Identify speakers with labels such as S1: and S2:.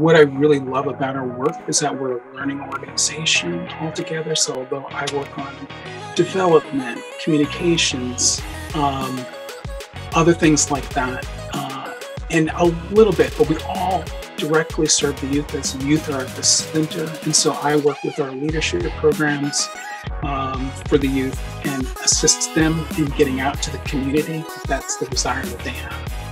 S1: what I really love about our work is that we're a learning organization altogether. So although I work on development, communications, um, other things like that, uh, and a little bit, but we all directly serve the youth as youth are at the center. And so I work with our leadership programs um, for the youth and assist them in getting out to the community if that's the desire that they have.